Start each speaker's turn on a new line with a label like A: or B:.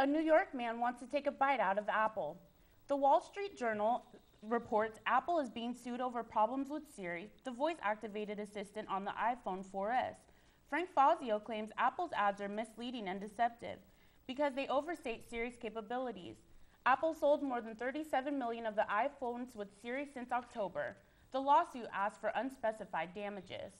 A: A New York man wants to take a bite out of Apple. The Wall Street Journal reports Apple is being sued over problems with Siri, the voice activated assistant on the iPhone 4S. Frank Fazio claims Apple's ads are misleading and deceptive because they overstate Siri's capabilities. Apple sold more than 37 million of the iPhones with Siri since October. The lawsuit asks for unspecified damages.